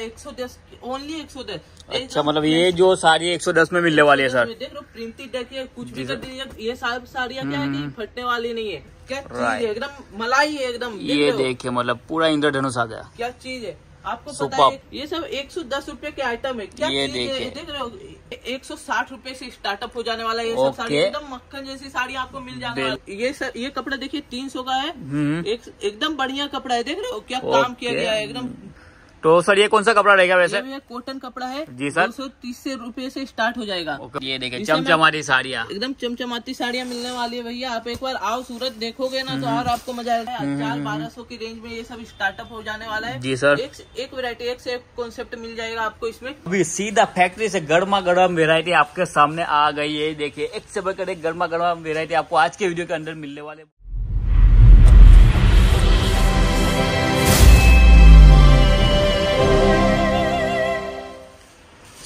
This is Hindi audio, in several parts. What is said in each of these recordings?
एक सौ दस ओनली एक सौ दस। अच्छा मतलब ये जो साड़ी 110 में मिलने वाली है सर। देख लो प्रिंटेड देखिए कुछ भी कर दीजिए ये सारी साड़ियाँ क्या है कि फटने वाली नहीं है। क्या चीज़ है? एकदम मलाई है एकदम। ये देखिए मतलब पूरा इंद्रधनुष आ गया। क्या चीज़ है? आपको पता है ये सब एक सौ दस रूपए के आइटम है। क्या ये देखिए। देख रहे हो एक सौ साठ रूपए से स्टार्टअप हो जाने वाला ये सब साड़ी. एकदम मक्खन जैसी साड़ी आपको मिल जाने बिल- ये सर ये कपड़ा देखिए तीन सौ का है। हम्म। एक एकदम बढ़िया कपड़ा है देख रहे हो? क्या काम किया गया है एकदम तो सर ये कौन सा कपड़ा रहेगा वैसे? ये कॉटन कपड़ा है। जी सर। दो सौ तीस से रुपये से स्टार्ट हो जाएगा। ये देखिए इसे चमचमाती साड़ियाँ। एकदम चमचमाती साड़ियाँ मिलने वाली है भैया। आप एक बार आओ सूरत देखोगे ना हम्म। तो और आपको मज़ा आएगा। हज़ार बारह सौ की रेंज में ये सब स्टार्टअप हो जाने वाला है। जी सर। एक एक वैरायटी एक से एक कॉन्सेप्ट मिल जाएगा आपको इसमें। अभी सीधा फैक्ट्री से गर्मा गर्म वेरायटी आपके सामने आ गई है। देखिए एक से बढ़कर एक गर्मा गर्म वेरायटी आपको आज के वीडियो के अंदर मिलने वाले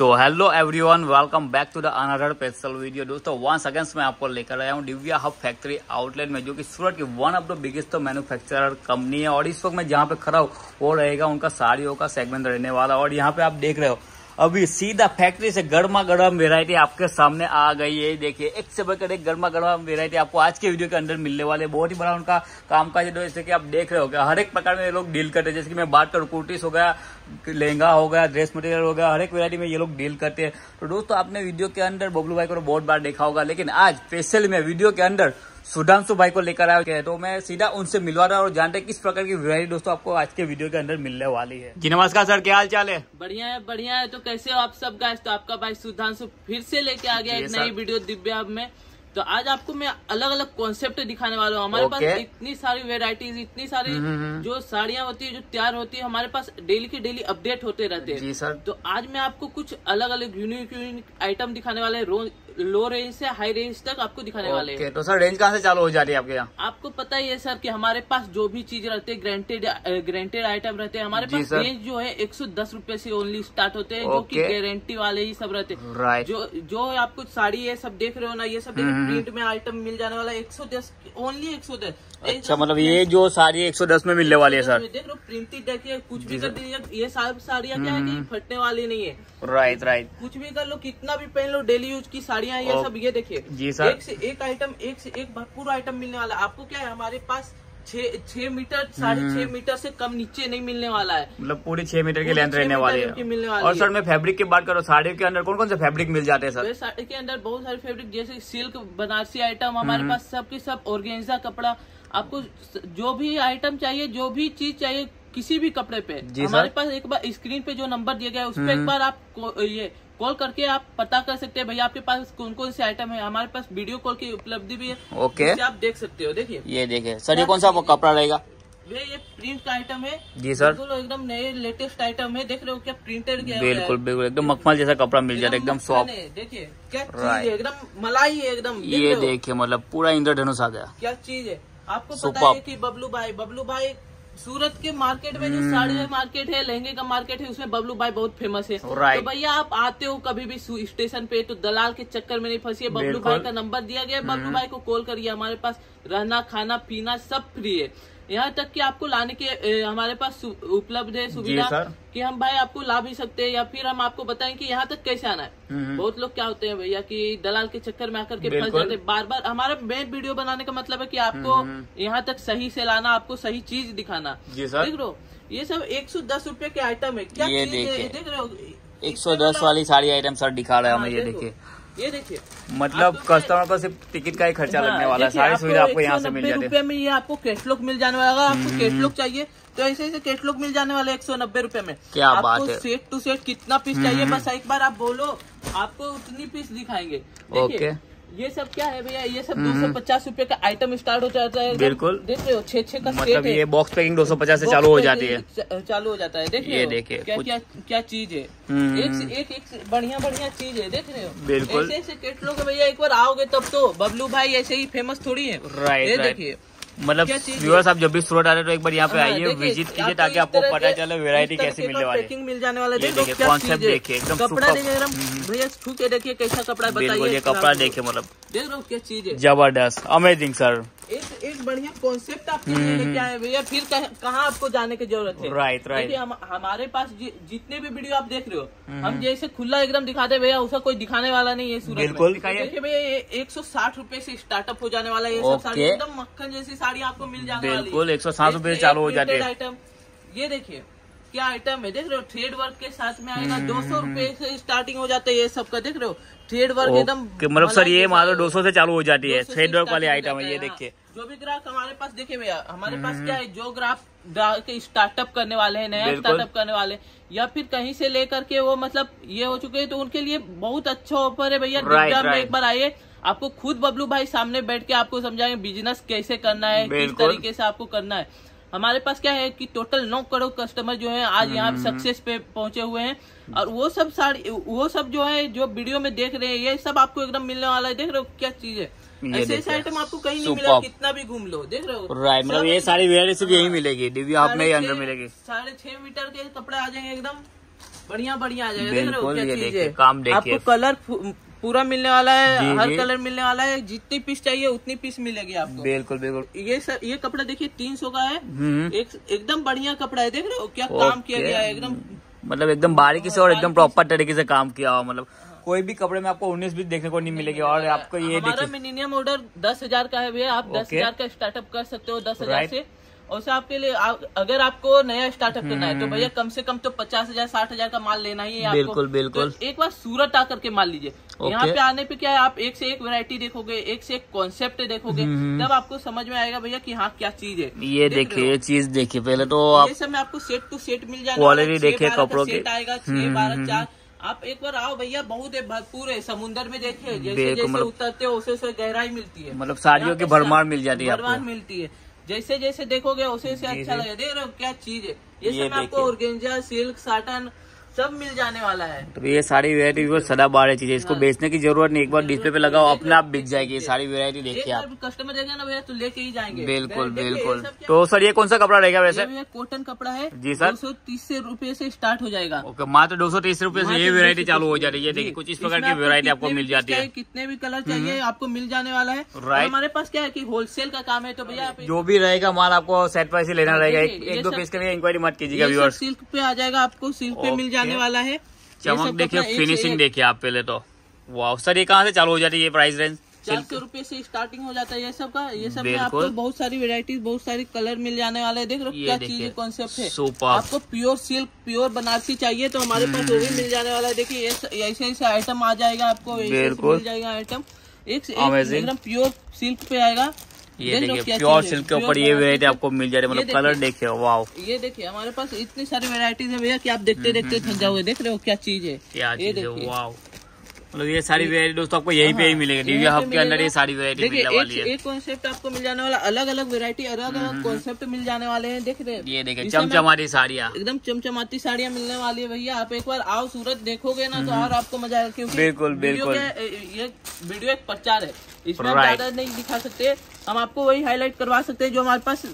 so hello everyone welcome back to the another special video दोस्तों वन सेकेंड्स मैं आपको लेकर आया हूँ दिव्या हब फैक्ट्री आउटलेट में, जो कि सूरत की one of the biggest manufacturer company है। और इस वक्त मैं जहाँ पे खड़ा हूँ, वो रहेगा उनका साड़ियों का सेगमेंट रहने वाला। और यहाँ पे आप देख रहे हो अभी सीधा फैक्ट्री से गर्मा गर्म वेरायटी आपके सामने आ गई है। देखिए, एक से बढ़कर एक गर्मा गर्म वेरायटी आपको आज के वीडियो के अंदर मिलने वाले। बहुत ही बड़ा उनका काम काज है तो जैसे कि आप देख रहे हो हर एक प्रकार में ये लोग डील करते हैं। जैसे कि मैं बात करूँ, कुर्तीस हो गया, लहंगा हो गया ड्रेस मटेरियल हो गया, हर एक वेरायटी में ये लोग डील करते हैं। तो दोस्तों, आपने वीडियो के अंदर बबलू भाई को बहुत बार देखा होगा, लेकिन आज स्पेशल में वीडियो के अंदर सुधांशु भाई को लेकर आया है। तो मैं सीधा उनसे मिलवा रहा हूँ और जानते हैं किस प्रकार की वेरायटी दोस्तों आपको आज के वीडियो के अंदर मिलने वाली है। जी नमस्कार सर क्या हाल चाल है? बढ़िया है बढ़िया है। तो कैसे हो आप सब गाइस तो आपका भाई सुधांशु फिर से लेके आ गया एक नई वीडियो दिव्या में। तो आज आपको मैं अलग अलग कॉन्सेप्ट दिखाने वाला हूँ। हमारे पास इतनी सारी वेराइटीज इतनी सारी जो साड़ियाँ होती है जो तैयार होती है हमारे पास डेली के डेली अपडेट होते रहते हैं। तो आज मैं आपको कुछ अलग अलग यूनिक यूनिक आइटम दिखाने वाले हैं। लो रेंज से हाई रेंज तक आपको दिखाने वाले हैं। तो सर रेंज कहाँ से चालू हो जा रही है आपके यहाँ? आपको पता ही है सर कि हमारे पास जो भी चीज़ रहते हैं ग्रांटेड ग्रांटेड आइटम रहते हैं हमारे पास सर। रेंज जो है एक सौ दस रूपए से ओनली स्टार्ट होते हैं जो कि गारंटी वाले ही सब रहते हैं। जो जो आपको साड़ी ये सब देख रहे हो ना ये सब हम्म, प्रिंट में आइटम मिल जाने वाला एक सौ दस ओनली एक सौ दस। अच्छा मतलब ये जो साड़ी 110 में मिलने वाली है सर। देख लो प्रिंटेड देखिए कुछ भी कर दीजिए। ये सारी साड़ियाँ क्या है कि फटने वाली नहीं है। राइट राइट कुछ भी कर लो कितना भी पहन लो डेली यूज़ की साड़ियाँ ये सब ये देखिए। जी सर। एक से एक आइटम एक से एक भरपूर आइटम मिलने वाला है। आपको क्या है हमारे पास छह मीटर साढ़े हम्म। छह मीटर से कम नीचे नहीं मिलने वाला है। मतलब पूरी छह मीटर की लेंथ रहने वाली मिलने है वाली और सर मैं फैब्रिक की बात करूँ साड़ी के अंदर कौन कौन से फैब्रिक मिल जाते हैं सर? साड़ी के अंदर बहुत सारे फैब्रिक जैसे सिल्क बनारसी आइटम हमारे हम्म। पास सब के सब ऑर्गेन्जा कपड़ा आपको जो भी आइटम चाहिए जो भी चीज़ चाहिए किसी भी कपड़े पे। हमारे पास एक बार स्क्रीन पे जो नंबर दिया गया है उस पर एक हम्म। बार आप ये कॉल करके आप पता कर सकते हैं भैया आपके पास कौन कौन से आइटम है। हमारे पास वीडियो कॉल की उपलब्धि भी है ओके आप देख सकते हो देखिए। ये देखिए सर ये कौन सा कपड़ा रहेगा? वे ये प्रिंट का आइटम है। जी सर। बिल्कुल एकदम नए लेटेस्ट आइटम है। देख रहे हो क्या प्रिंटेड है। बिल्कुल बिल्कुल एकदम मखमल जैसा कपड़ा मिल जाता है एकदम सॉफ्ट देखिए क्या चीज़ है एकदम मलाई है एकदम। ये देखिए मतलब पूरा इंद्रधनुष आ गया। क्या चीज़ है? आपको पता है कि बबलू भाई बबलू भाई सूरत के मार्केट में जो साड़ी का मार्केट है लहंगे का मार्केट है उसमें बबलू भाई बहुत फ़ेमस है. तो भैया आप आते हो कभी भी स्टेशन पे तो दलाल के चक्कर में नहीं फंसी बबलू भाई का नंबर दिया गया है बबलू भाई को कॉल करिए। हमारे पास रहना खाना पीना सब फ्री है। यहाँ तक कि आपको लाने के ए, हमारे पास उपलब्ध है सुविधा। कि हम भाई आपको ला भी सकते हैं या फिर हम आपको बताएँ कि यहाँ तक कैसे आना है। बहुत लोग क्या होते हैं भैया कि दलाल के चक्कर में आकर के फंस जाते हैं। बार बार हमारा मेन वीडियो बनाने का मतलब है कि आपको यहाँ तक सही से लाना आपको सही चीज़ दिखाना। देख हो? ये सब एक सौ दस रूपए के आइटम है। क्या ये है। देख रहे हो? 110 वाली सारी आइटम सर दिखा रहे है हाँ, हमें ये देखिए। ये देखिए। मतलब कस्टमर का सिर्फ़ टिकट का ही खर्चा लगने हाँ, वाला है। सारी सुविधा आपको यहाँ से मिल जाती है। में ये आपको कैटलॉग मिल जाने वाला अगर आपको कैटलॉग चाहिए तो ऐसे ऐसे कैटलॉग मिल जाने वाले एक सौ नब्बे रूपए में। क्या बात है। सेट टू सेट कितना पीस चाहिए बस एक बार आप बोलो आपको उतनी पीस दिखाएँगे। ओके। ये सब क्या है भैया? ये सब दो सौ पचास रूपए का आइटम स्टार्ट हो जाता है। बिल्कुल। देख रहे हो छे छे का मतलब ये बॉक्स पैकिंग 250 से चालू हो जाती है। चालू हो जाता है। देख ये देखिए, क्या क्या क्या चीज़ है। हम्म। एक एक एक बढ़िया बढ़िया चीज़ है देख रहे हो। बिल्कुल। ऐसे ऐसे कैटलॉग भैया एक बार आओगे तब तो बबलू भाई ऐसे ही फ़ेमस थोड़ी है। राइट। देखिए। मतलब व्यूअर्स आप जब भी सूरत आ रहे तो एक बार यहाँ पे हाँ, आइए विज़िट कीजिए ताकि आपको पता चले वेरायटी कैसे मिलने वाले है। मिल जाने वाले है देखिए, है। देखिए, एकदम कपड़ा देखिए भैया छू के देखिए कैसा कपड़ा बिल्कुल बताइए ये कपड़ा देखिए मतलब देख रहे हो क्या चीज़ है। ज़बरदस्त अमेजिंग सर एक एक बढ़िया कॉन्सेप्ट आपके लिए लेके आए भैया फिर कह- कहाँ आपको जाने की ज़रूरत है? राइट राइट हम, हमारे पास जि, जितने भी वीडियो आप देख रहे हो हम जैसे खुला एकदम दिखाते भैया उसका कोई दिखाने वाला नहीं है सूरत बिल्कुल। तो देखिए भैया ये एक सौ साठ रुपये से स्टार्टअप हो जाने वाला है ये सब साड़ी एकदम मक्खन जैसी साड़ी आपको मिल जाने वाली है। बिल्कुल, 160 रुपए से एक- चालू हो जाती है। आइटम ये देखिए क्या आइटम है? देख रहे हो थ्रेड वर्क के साथ में आएगा दो सौ रुपये से स्टार्टिंग हो जाता है ये सब का देख रहे हो। थ्रेड वर्क एकदम मतलब सर ये मान लो जैसा- 200 से चालू हो जाती है थ्रेड वर्क वाली आइटम है ये देखिए। हाँ। जो भी ग्राहक हमारे पास देखे भैया हमारे पास क्या है जो ग्राहक ग्राहक के स्टार्टअप करने वाले हैं नया स्टार्टअप करने वाले या फिर कहीं से लेकर के वो मतलब ये हो चुके हैं तो उनके लिए बहुत अच्छा ऑफ़र है भैया में. एक बार आइए आपको खुद बबलू भाई सामने बैठ के आपको समझाएँगे बिज़नेस कैसे करना है किस तरीके से आपको करना है। हमारे पास क्या है कि टोटल नौ करोड़ कस्टमर जो है आज यहाँ हम्म। सक्सेस पे पहुँचे हुए हैं। और वो सब साड़ी वो सब जो है जो वीडियो में देख रहे हैं ये सब आपको एकदम मिलने वाला है। देख रहे हो क्या चीज़ है। ऐसे ऐसे आइटम आपको कहीं नहीं. मिलेगा कितना भी घूम लो। देख रहे हो? राइट मतलब ये सारी वेरायटी सिर्फ़ यही मिलेगी। दिव्या हब में ही अंदर मिलेगी। साढ़े छह मीटर के कपड़े आ जाएँगे एकदम। बढ़िया बढ़िया आ जाएगा। देख रहे हो क्या चीज़ है। काम देखिए। आपको कलर पूरा मिलने वाला है हर। कलर मिलने वाला है जितनी पीस चाहिए उतनी पीस मिलेगी आपको। बिल्कुल बिल्कुल। ये सर ये कपड़ा देखिए तीन सौ का है। हम्म। एक एकदम बढ़िया कपड़ा है देख रहे हो क्या काम किया गया है एकदम मतलब एकदम बारीकी से और एकदम प्रॉपर तरीके से काम किया हुआ मतलब कोई भी कपड़े में आपको उन्नीस बीस देखने को नहीं मिलेगी और आपको ये मिनिमम ऑर्डर दस हज़ार का है भैया आप दस हज़ार का स्टार्टअप कर सकते हो दस हज़ार। से। और से आपके लिए आ, अगर आपको नया स्टार्टअप करना है तो भैया कम से कम तो पचास हज़ार साठ हज़ार का माल लेना ही है आपको। बिल्कुल, बिल्कुल। तो एक बार सूरत आकर के माल लीजिए। यहाँ पे आने पे क्या है आप एक से एक वैरायटी देखोगे एक से एक कॉन्सेप्ट देखोगे तब आपको समझ में आएगा भैया कि हाँ क्या चीज़ है। ये देख देखिए ये चीज़ देखिए पहले तो आप सब आपको सेट टू सेट मिल जाएगा। छह देखिए कपड़ों की। आएगा छह बारह चार। आप एक बार आओ भैया बहुत है भरपूर है समुन्दर में देखिए जैसे जैसे मतलब- उतरते हो उसे गहराई मिलती है। मतलब साड़ियों की भरमार मिल जाती है भरमार मिलती है। जैसे जैसे देखोगे उसे उसे अच्छा। लगेगा देख रहे हो क्या चीज़ है। ये ये सब में आपको ओरगेंजा ऑर्गेंजा सिल्क साटन सब मिल जाने वाला है। तो ये सारी वेरायटी वो सदा बारह चीज़ें इसको हाँ। बेचने की ज़रूरत नहीं एक बार डिस्प्ले पे लगाओ अपने आप बिक जाएगी ये सारी वेरायटी देखिए आप। कस्टमर देखेगा ना भैया तो लेके ही जाएँगे। बिल्कुल बिल्कुल। तो सर ये कौन सा कपड़ा रहेगा वैसे? कॉटन कपड़ा है। जी सर। दो सौ तीस से से स्टार्ट हो जाएगा। ओके मात्र दो सौ तीस रुपये से ये वेरायटी चालू हो जा रही है। देखिए कुछ इस प्रकार की वेरायटी आपको मिल जाती है। कितने भी कलर चाहिए आपको मिल जाने वाला है. हमारे पास क्या है कि होलसेल का काम है तो भैया जो भी रहेगा माल आपको सेट प्राइस ही लेना हाँ, रहेगा। एक, दो पीस के लिए इंक्वायरी मत कीजिएगा सिल्क पे आ जाएगा आपको सिल्क पे मिल ओके। जाने वाला है। चमक देखिए फिनिशिंग देखिए आप पहले तो। वाह सर ये कहाँ से चालू हो जाती है ये प्राइस रेंज चार सौ रुपये से स्टार्टिंग हो जाता है ये सब का। ये सब में आपको बहुत सारी वेराइटीज बहुत सारी कलर मिल जाने वाले देख रहे हो क्या चीज़ कॉन्सेप्ट है। आपको प्योर सिल्क प्योर बनारसी चाहिए तो हमारे पास वो भी मिल जाने वाला है। देखिए ये ऐसे ऐसे आइटम आ जाएगा आपको। मिल जाएगा आइटम एक। एकदम प्योर सिल्क पे आएगा। ये देखिए प्योर सिल्क के ऊपर ये वेरायटी आपको मिल जा रही है मतलब कलर देखिए। वाओ वाह ये देखिए हमारे पास इतनी सारी वेरायटीज है भैया कि आप देखते देखते थक जाओगे देख रहे हो क्या चीज़ है क्या ये चीज़ है देखिए। वाह मतलब ये सारी वेरायटी दोस्तों आपको यही पे ही मिलेगी पे हब के अंदर ये सारी वेरायटी मिलने वाली है। एक कॉन्सेप्ट आपको मिल जाने वाला अलग अलग वेरायटी अलग अलग कॉन्सेप्ट मिल जाने वाले हैं देख रहे हैं। ये देखिए इसमें चमचमारी साड़ियाँ। एकदम चमचमाती साड़ियाँ मिलने वाली है भैया आप एक बार आओ सूरत देखोगे ना तो और आपको मज़ा आएगा क्योंकि बिल्कुल, बिल्कुल। ये वीडियो एक प्रचार है इसमें ज़्यादा नहीं दिखा सकते हम आपको वही हाईलाइट करवा सकते हैं जो हमारे पास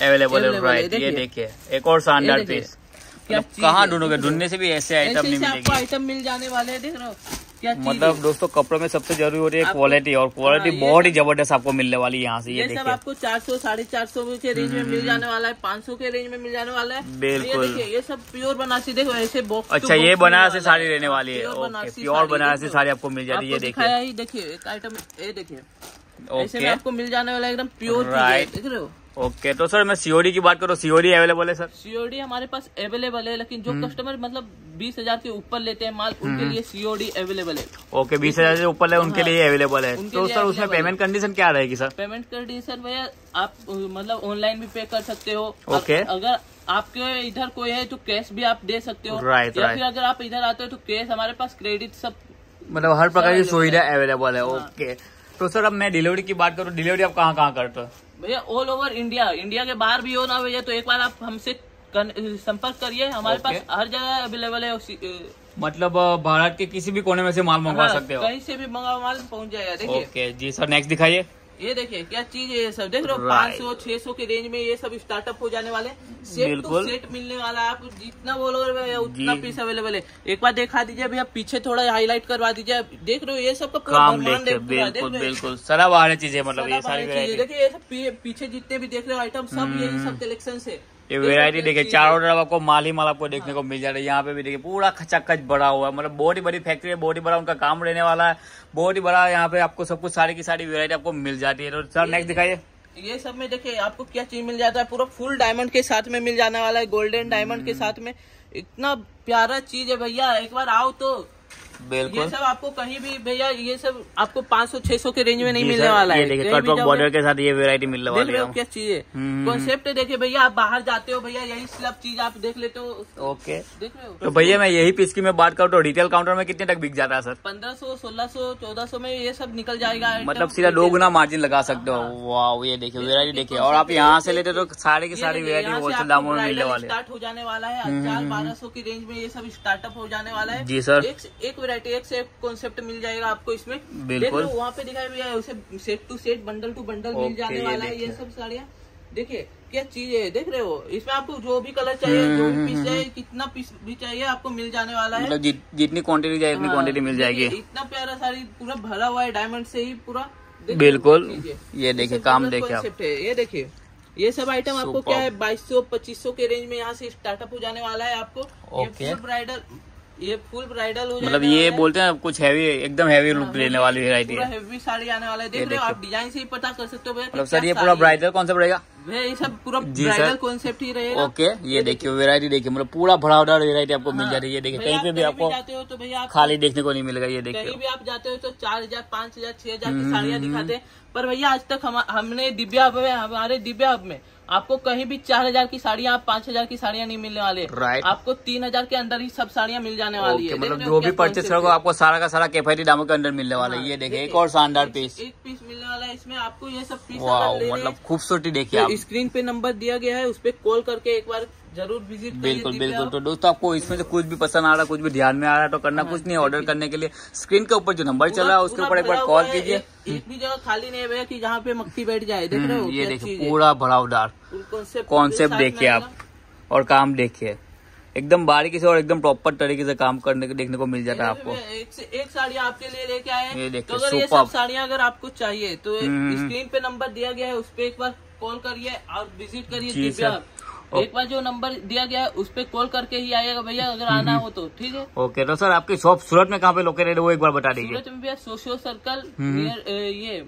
अवेलेबल है राइट ये देखिए। एक और शानदार पीस मतलब कहाँ ढूंढोगे देख? ढूँढने से भी ऐसे आइटम नहीं ऐसे आपको आइटम मिल जाने वाले हैं देख रहे हो। मतलब दोस्तों कपड़ों में सबसे ज़रूरी हो रही है क्वालिटी और क्वालिटी हाँ, बहुत ही ज़बरदस्त आपको मिलने वाली है यहाँ से ये ये सब आपको 400 साढ़े चार सौ के रेंज में मिल जाने वाला है 500 के रेंज में मिल जाने वाला है। बिल्कुल। ये ये सब प्योर बनारसी देखो ऐसे बॉक्स अच्छा ये बनारसी साड़ी रहने वाली है। प्योर बनारसी साड़ी आपको मिल जाती है देखिए। आइटम ये देखिए। ऐसे में ओके। आपको मिल जाने वाला एकदम प्योर देख रहे हो? ओके तो सर मैं सीओडी की बात करूँ। सीओडी अवेलेबल है सर? सीओडी हमारे पास अवेलेबल है लेकिन जो कस्टमर मतलब बीस हज़ार के ऊपर लेते हैं माल उनके लिए सीओडी अवेलेबल है। ओके बीस हज़ार से ऊपर है उनके हाँ, लिए अवेलेबल है। तो सर उसमें पेमेंट कंडीशन क्या रहेगी सर? पेमेंट कंडीशन भैया आप मतलब ऑनलाइन भी पे कर सकते हो। ओके। अगर आपके इधर कोई है तो कैश भी आप दे सकते हो। राइट या फिर अगर आप इधर आते हो तो कैश हमारे पास क्रेडिट सब मतलब हर प्रकार की सुविधा है। अवेलेबल है हाँ। ओके। तो सर अब मैं डिलीवरी की बात करूँ। डिलीवरी आप कहाँ कहाँ करते हो? भैया ऑल ओवर इंडिया इंडिया के बाहर भी हो ना भैया तो एक बार आप हमसे संपर्क करिए। हमारे Okay. पास हर जगह अवेलेबल है मतलब भारत के किसी भी कोने में से माल मंगवा हाँ, सकते हो कहीं से भी मंगा माल पहुँच जाएगा देखिए। ओके जी सर नेक्स्ट दिखाइए। ये देखिए क्या चीज़ है ये सब? देख रहे हो पाँच सौ छह सौ के रेंज में ये सब स्टार्टअप हो जाने वाले सेट टू सेट मिलने वाला है आप जितना बोलोगे उतना पीस अवेलेबल है। एक बार देखा दीजिए भैया पीछे थोड़ा हाईलाइट करवा दीजिए। देख रहे हो ये सब का पूरा काम है बिल्कुल हो? बिल्कुल। सरा बाहर चीज़ें मतलब ये सारी चीज़ें। देखिए ये सब पीछे जितने भी देख रहे हो आइटम सब ये सब कलेक्शन से ये वेरायटी देखिए चारों तरफ़ आपको माल ही माल आपको देखने को मिल जा रहा है। यहाँ पे भी देखिए पूरा खचाखच बड़ा हुआ है। मतलब बहुत ही बड़ी फैक्ट्री है बहुत ही बड़ा उनका काम रहने वाला है। बहुत ही बड़ा यहाँ पे आपको सब कुछ सारी की सारी वेरायटी आपको मिल जाती है। तो सर नेक्स्ट दिखाइए। ये सब में देखिए आपको क्या चीज़ मिल जाता है? पूरा फुल डायमंड के साथ में मिल जाने वाला है गोल्डन डायमंड हम्म। के साथ में। इतना प्यारा चीज़ है भैया एक बार आओ तो। ये बिल्कुल सब आपको कहीं भी भैया ये सब आपको 500 600 के रेंज में नहीं मिलने वाला ये है। कटवर्क बॉर्डर के साथ ये वेरायटी मिलने वाली है। क्या चीज़ है हम्म। कॉन्सेप्ट देखिए भैया आप बाहर जाते हो भैया यही सब चीज़ आप देख लेते हो। ओके। देख रहे हो? तो भैया मैं यही पीस की मैं बात करूँ तो रिटेल काउंटर में कितने तक बिक जाता है सर? पंद्रह सौ सोलह सौ चौदह सौ में ये सब निकल जाएगा। मतलब सीधा दो गुना मार्जिन लगा सकते हो। वाह ये देखिए वेरायटी देखिए। और आप यहाँ से लेते तो सारी की सारी वेरायटी होलसेल दामों में मिलने वाले स्टार्ट हो जाने वाला है। हज़ार बारह सौ की रेंज में ये सब स्टार्टअप हो जाने वाला है। जी सर। एक एक वैरायटी एक से कॉन्सेप्ट मिल जाएगा आपको इसमें। बिल्कुल। वहाँ पे दिखाई भैया उसे set to set bundle to bundle मिल जाने वाला है ये सब साड़ियाँ। देखिए क्या चीज़ है देख रहे हो? इसमें आपको जो भी कलर चाहिए जो भी पीस चाहिए कितना पीस भी चाहिए आपको मिल जाने वाला है। मतलब जि, जितनी क्वांटिटी चाहिए उतनी हाँ, क्वांटिटी मिल जाएगी। इतना प्यारा साड़ी पूरा भरा हुआ है डायमंड से ही पूरा। बिल्कुल। ये देखिए काम देखिए आप। ये देखिए। ये सब आइटम आपको क्या है बाईस सौ पच्चीस सौ के रेंज में यहाँ से स्टार्टअप हो जाने वाला है आपको। ब्राइडल ये फुल ब्राइडल हो मतलब ये है। बोलते हैं कुछ हैवी एकदम हैवी लुक लेने वाली वेरायटी है। हेवी साड़ी आने वाला है। देख रहे हो आप डिज़ाइन से ही पता कर सकते हो मतलब सर ये पूरा ब्राइडल कौन सा भैया ये सब पूरा ब्राइडल कॉन्सेप्ट ही रहेगा। ओके ये देखिए वेरायटी देखिए मतलब पूरा भरावदार वेरायटी आपको मिल जा रही है। देखिए कहीं पे भी आपको जाते हो तो भैया खाली देखने को नहीं मिलेगा ये कहीं देखिए भी आप जाते हो तो चार हज़ार पाँच हज़ार छह हज़ार हम्म, की साड़ियाँ दिखाते हैं। पर भैया आज तक हम हमने दिव्या हब में हमारे दिव्या हब में आपको कहीं भी चार हज़ार की साड़ियाँ पाँच हज़ार की साड़ियाँ नहीं मिलने वाले। राइट आपको तीन हज़ार के अंदर ही सब साड़ियाँ मिल जाने वाली है। मतलब जो भी परचेस करोगे आपको सारा का सारा किफायती दामों के अंदर मिलने वाला है। ये देखिए एक और शानदार पीस एक पीस मिलने वाला है इसमें आपको ये सब पीस मतलब खूबसूरती देखिए आप। स्क्रीन पे नंबर दिया गया है उस पर कॉल करके एक बार ज़रूर विज़िट बिल्कुल बिल्कुल। तो दोस्तों आपको इसमें से कुछ भी पसंद आ रहा है कुछ भी ध्यान में आ रहा है तो करना कुछ नहीं ऑर्डर करने के लिए स्क्रीन के ऊपर जो नंबर चल रहा है उसके ऊपर एक बार कॉल है, कीजिए। एक- भी जगह खाली नहीं है कि जहाँ पे मक्खी बैठ जाए। देख रहे हो हम्म, ये देखिए पूरा भरावदार कॉन्सेप्ट देखिए आप। और काम देखिए। एकदम बारीकी से और एकदम प्रॉपर तरीके से काम करने के देखने को मिल जाता है आपको। एक से एक साड़ी आपके लिए लेके आए हैं। ये देखिए, तो अगर ये सब साड़ियाँ अगर आपको चाहिए तो हम्म। स्क्रीन पे नंबर दिया गया है उस पर एक बार कॉल करिए और विज़िट करिए दिव्या। एक बार जो नंबर दिया गया है उस पर कॉल करके ही आएगा भैया अगर आना हम्म। हो तो ठीक है? ओके तो सर आपकी शॉप सूरत में कहाँ पे लोकेटेड है वो एक बार बता दीजिए। सूरत में भैया सोशियो सर्कल हम्म। नियर ये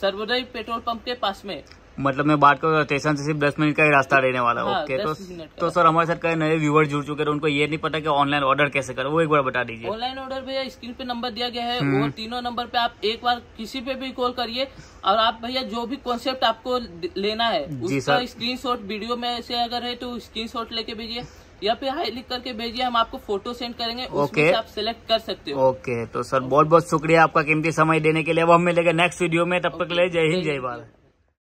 सर्वोदय पेट्रोल पंप के पास में। मतलब मैं बात करूँ स्टेशन से सिर्फ़ दस मिनट का ही रास्ता रहने वाला है ओके तो 10 मिनट का तो सर हमारे साथ कई नए व्यूवर जुड़ चुके हैं तो उनको ये नहीं पता कि ऑनलाइन ऑर्डर कैसे करें वो एक बार बता दीजिए। ऑनलाइन ऑर्डर भैया स्क्रीन पे नंबर दिया गया है हम्म। वो तीनों नंबर पे आप एक बार किसी पे भी कॉल करिए और आप भैया जो भी कॉन्सेप्ट आपको लेना है उसका सर। स्क्रीनशॉट वीडियो में से अगर है तो स्क्रीनशॉट लेके भेजिए या फिर हाई लिख करके भेजिए हम आपको फ़ोटो सेंड करेंगे ओके। से आप सिलेक्ट कर सकते हो। ओके तो सर बहुत बहुत शुक्रिया आपका कीमती समय देने के लिए अब हम मिलेंगे नेक्स्ट वीडियो में तब तक लिए जय हिंद जय भारत।